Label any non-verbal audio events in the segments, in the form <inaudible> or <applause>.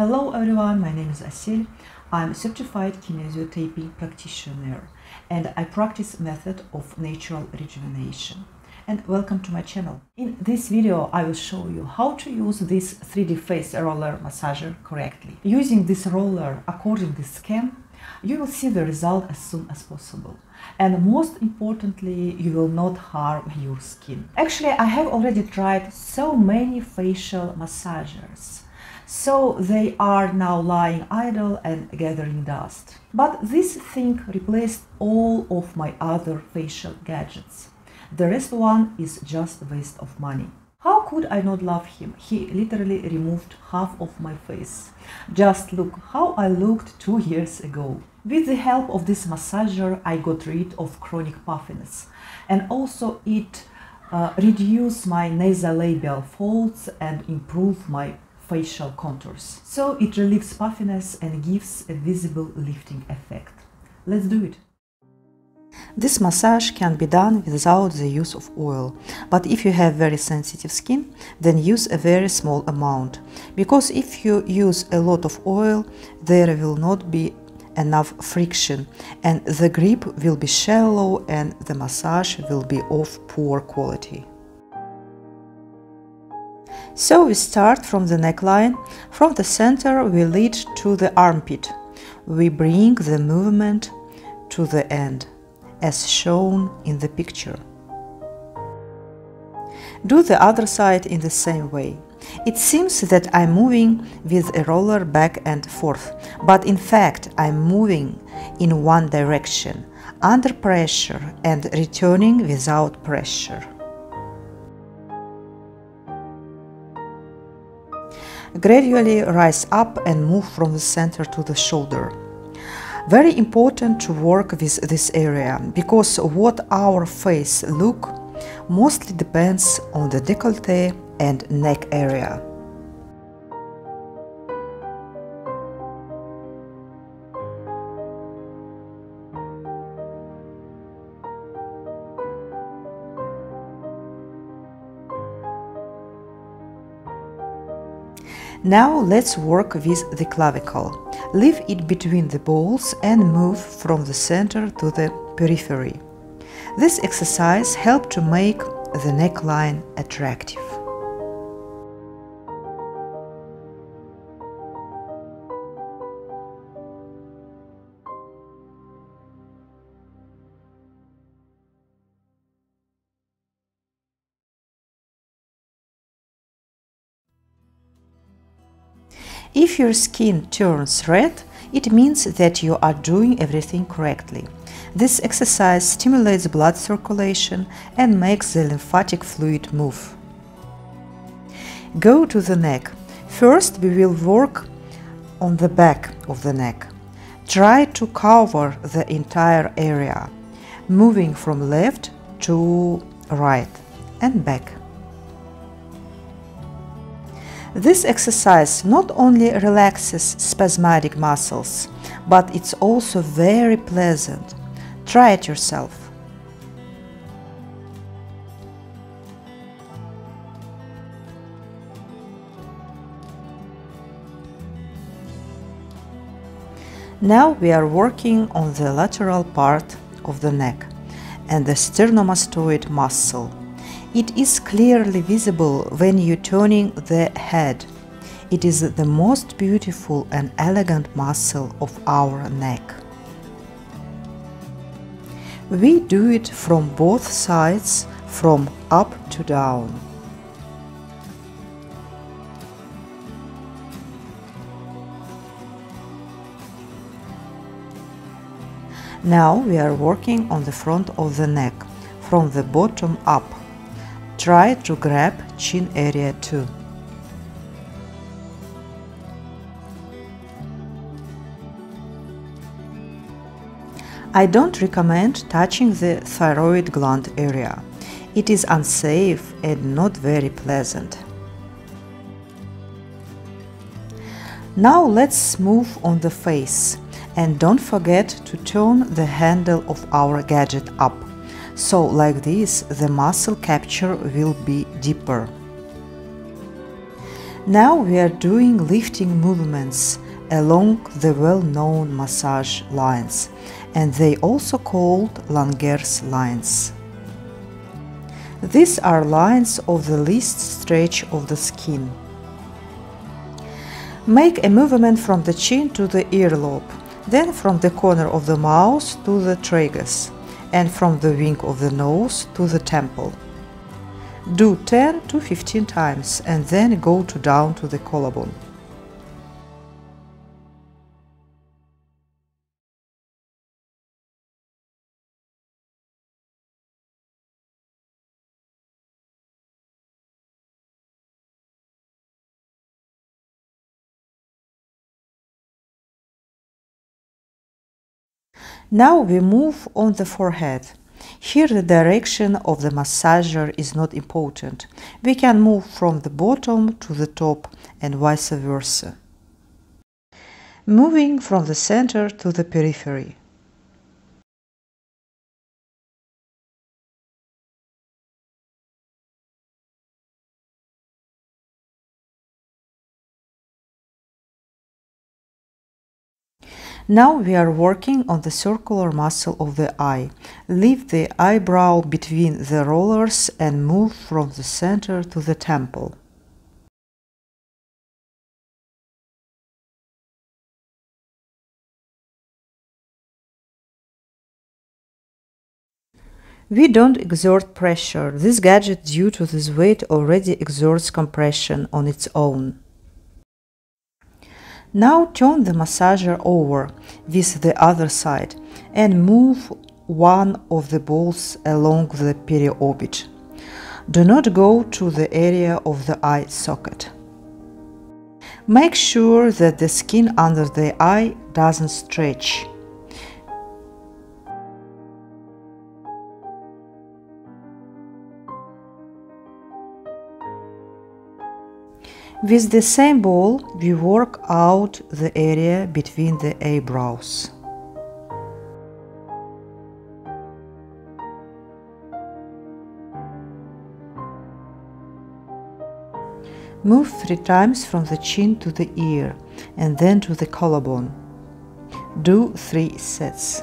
Hello everyone, my name is Aysel. I'm a certified kinesiotherapy practitioner and I practice method of natural rejuvenation. And welcome to my channel. In this video, I will show you how to use this 3D face roller massager correctly. Using this roller according to the scan, you will see the result as soon as possible. And most importantly, you will not harm your skin. Actually, I have already tried so many facial massagers. So they are now lying idle and gathering dust. But this thing replaced all of my other facial gadgets. The rest one is just waste of money. How could I not love him? He literally removed half of my face. Just look how I looked two <laughs> years ago. With the help of this massager, I got rid of chronic puffiness and also it uh, reduced my nasolabial folds and improved my facial contours. So it relieves puffiness and gives a visible lifting effect. Let's do it. This massage can be done without the use of oil, but if you have very sensitive skin, then use a very small amount, because if you use a lot of oil, there will not be enough friction and the grip will be shallow and the massage will be of poor quality. So we start from the neckline, from the center we lead to the armpit. We bring the movement to the end as shown in the picture. Do the other side in the same way. It seems that I'm moving with a roller back and forth, but in fact I'm moving in one direction, under pressure and returning without pressure. Gradually rise up and move from the center to the shoulder. Very important to work with this area because what our face look mostly depends on the décolleté and neck area. Now let's work with the clavicle. Leave it between the balls and move from the center to the periphery. This exercise helps to make the neckline attractive. If your skin turns red, it means that you are doing everything correctly. This exercise stimulates blood circulation and makes the lymphatic fluid move. Go to the neck. First, we will work on the back of the neck. Try to cover the entire area, moving from left to right and back. This exercise not only relaxes spasmodic muscles, but it's also very pleasant. Try it yourself. Now we are working on the lateral part of the neck and the sternomastoid muscle. It is clearly visible when you turning the head. It is the most beautiful and elegant muscle of our neck. We do it from both sides, from up to down. Now we are working on the front of the neck, from the bottom up. Try to grab chin area too. I don't recommend touching the thyroid gland area. It is unsafe and not very pleasant. Now let's move on the face and don't forget to turn the handle of our gadget up. So like this the muscle capture will be deeper. Now we are doing lifting movements along the well-known massage lines and they also called Langer's lines. These are lines of the least stretch of the skin. Make a movement from the chin to the earlobe, then from the corner of the mouth to the tragus, and from the wing of the nose to the temple. Do 10 to 15 times and then go to down to the collarbone. Now we move on the forehead. Here the direction of the massager is not important. We can move from the bottom to the top and vice versa. Moving from the center to the periphery. Now we are working on the circular muscle of the eye. Leave the eyebrow between the rollers and move from the center to the temple. We don't exert pressure. This gadget due to this weight already exerts compression on its own. Now turn the massager over with the other side and move one of the balls along the periorbit. Do not go to the area of the eye socket. Make sure that the skin under the eye doesn't stretch. With the same ball, we work out the area between the eyebrows. Move three times from the chin to the ear and then to the collarbone. Do three sets.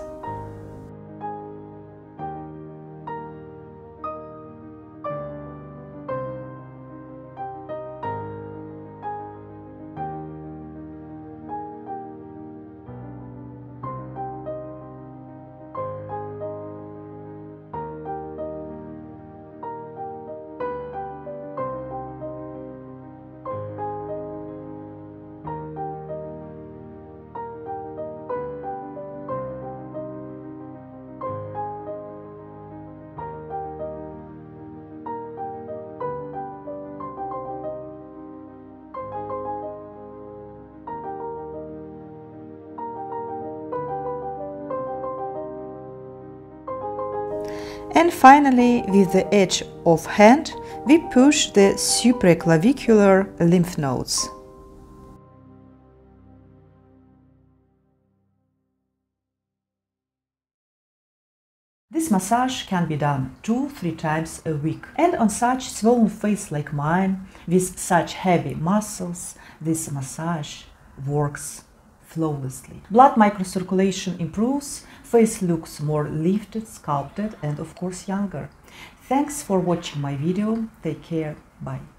And finally, with the edge of hand, we push the supraclavicular lymph nodes. This massage can be done two, three times a week. And on such swollen face like mine, with such heavy muscles, this massage works flawlessly. Blood microcirculation improves, face looks more lifted, sculpted and of course younger. Thanks for watching my video. Take care. Bye.